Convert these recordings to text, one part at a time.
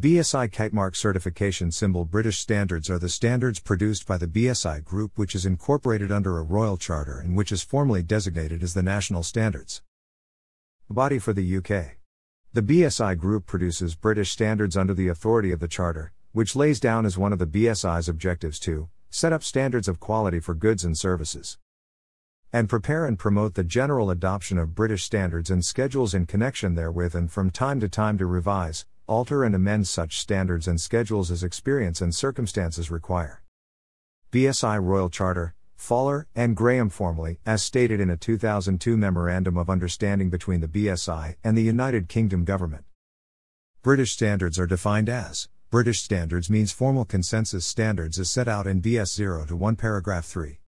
BSI Kitemark certification symbol British standards are the standards produced by the BSI Group, which is incorporated under a royal charter and which is formally designated as the national standards. Body for the UK. The BSI Group produces British standards under the authority of the Charter, which lays down as one of the BSI's objectives to set up standards of quality for goods and services, and prepare and promote the general adoption of British standards and schedules in connection therewith, and from time to time to revise, alter and amend such standards and schedules as experience and circumstances require. BSI Royal Charter, Faller and Graham formally, as stated in a 2002 Memorandum of Understanding between the BSI and the United Kingdom Government. British standards are defined as British standards means formal consensus standards as set out in BS 0 to 1 paragraph 3.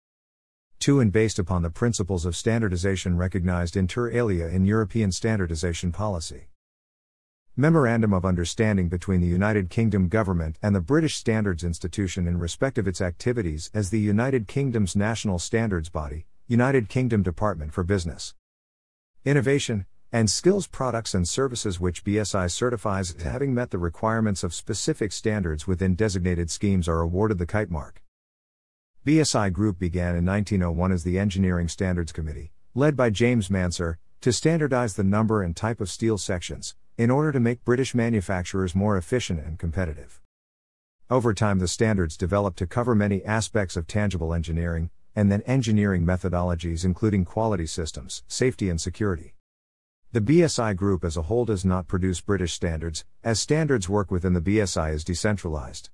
2 and based upon the principles of standardization recognized inter alia in European standardization policy. Memorandum of Understanding between the United Kingdom Government and the British Standards Institution in respect of its activities as the United Kingdom's national standards body, United Kingdom Department for Business, Innovation, and Skills products and services which BSI certifies as having met the requirements of specific standards within designated schemes are awarded the kite mark. BSI Group began in 1901 as the Engineering Standards Committee, led by James Mansergh, to standardize the number and type of steel sections, in order to make British manufacturers more efficient and competitive. Over time, the standards developed to cover many aspects of tangible engineering, and then engineering methodologies, including quality systems, safety, and security. The BSI Group as a whole does not produce British standards, as standards work within the BSI is decentralized.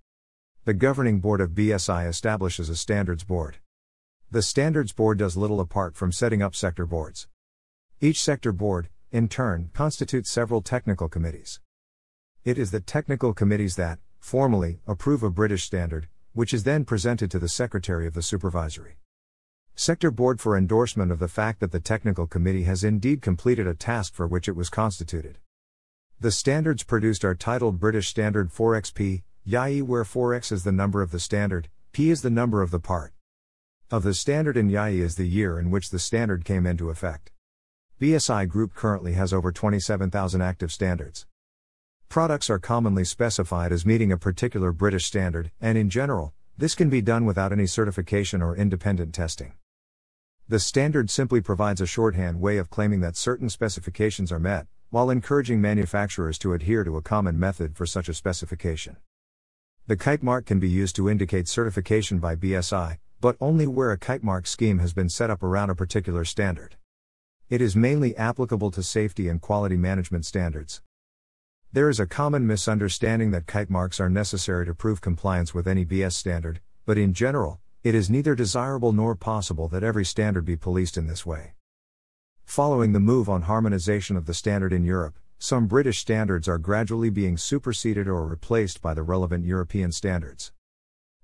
The governing board of BSI establishes a standards board. The standards board does little apart from setting up sector boards. Each sector board, in turn, constitutes several technical committees. It is the technical committees that, formally, approve a British standard, which is then presented to the Secretary of the Supervisory Sector Board for endorsement of the fact that the Technical Committee has indeed completed a task for which it was constituted. The standards produced are titled British Standard 4XP, YAI, where 4x is the number of the standard, P is the number of the part of the standard, and YAI is the year in which the standard came into effect. BSI Group currently has over 27,000 active standards. Products are commonly specified as meeting a particular British standard, and in general, this can be done without any certification or independent testing. The standard simply provides a shorthand way of claiming that certain specifications are met, while encouraging manufacturers to adhere to a common method for such a specification. The kite mark can be used to indicate certification by BSI, but only where a kite mark scheme has been set up around a particular standard. It is mainly applicable to safety and quality management standards. There is a common misunderstanding that kite marks are necessary to prove compliance with any BS standard, but in general, it is neither desirable nor possible that every standard be policed in this way. Following the move on harmonization of the standard in Europe, some British standards are gradually being superseded or replaced by the relevant European standards.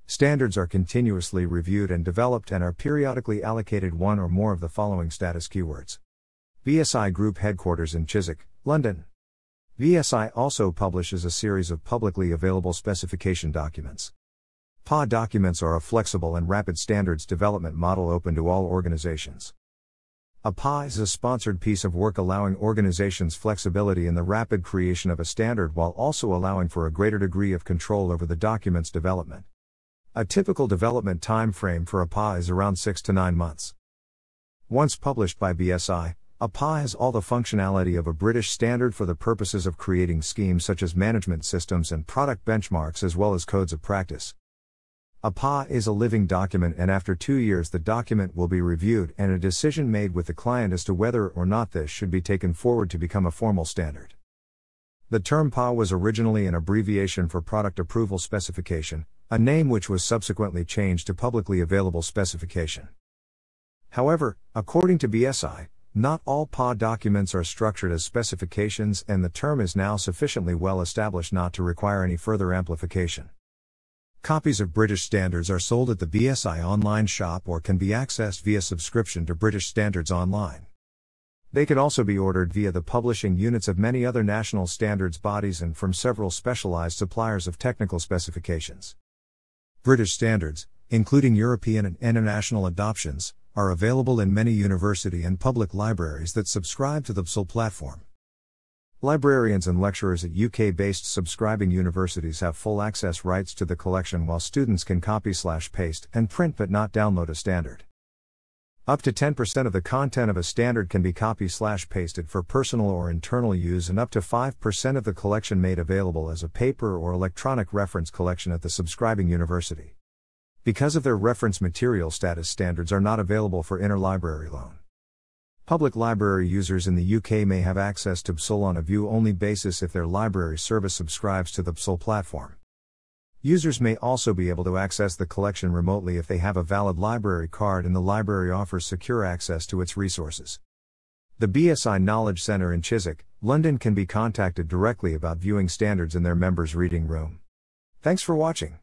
Standards are continuously reviewed and developed and are periodically allocated one or more of the following status keywords. BSI Group headquarters in Chiswick, London. BSI also publishes a series of publicly available specification documents. PAS documents are a flexible and rapid standards development model open to all organizations. A PAS is a sponsored piece of work allowing organizations flexibility in the rapid creation of a standard while also allowing for a greater degree of control over the document's development. A typical development time frame for a PAS is around 6 to 9 months. Once published by BSI, a PAS has all the functionality of a British standard for the purposes of creating schemes such as management systems and product benchmarks as well as codes of practice. A PAS is a living document, and after two years, the document will be reviewed and a decision made with the client as to whether or not this should be taken forward to become a formal standard. The term PAS was originally an abbreviation for Product Approval Specification, a name which was subsequently changed to Publicly Available Specification. However, according to BSI, not all PAS documents are structured as specifications, and the term is now sufficiently well established not to require any further amplification. Copies of British standards are sold at the BSI online shop or can be accessed via subscription to British Standards Online. They can also be ordered via the publishing units of many other national standards bodies and from several specialized suppliers of technical specifications. British standards, including European and international adoptions, are available in many university and public libraries that subscribe to the BSOL platform. Librarians and lecturers at UK based subscribing universities have full access rights to the collection while students can copy slash paste and print but not download a standard. Up to 10% of the content of a standard can be copy slash pasted for personal or internal use, and up to 5% of the collection made available as a paper or electronic reference collection at the subscribing university. Because of their reference material status, standards are not available for interlibrary loan. Public library users in the UK may have access to BSOL on a view only basis if their library service subscribes to the BSOL platform. Users may also be able to access the collection remotely if they have a valid library card and the library offers secure access to its resources. The BSI Knowledge Centre in Chiswick, London can be contacted directly about viewing standards in their members' reading room. Thanks for watching.